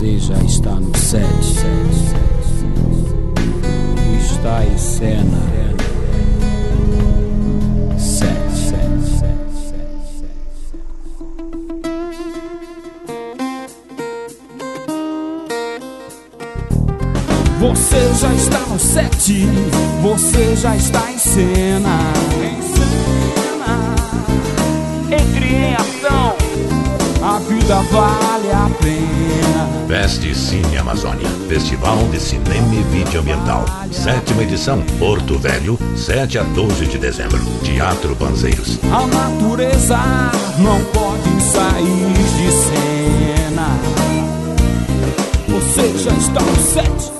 Você já está no set. Está em cena. Set. Você já está no set, você já está em cena. Em cena. Entre em ação, vida vale a pena. Feste Cine Amazônia, Festival de Cinema e Vídeo Ambiental. Sétima edição, Porto Velho, 7 a 12 de dezembro. Teatro Banzeiros. A natureza não pode sair de cena. Você já está no set.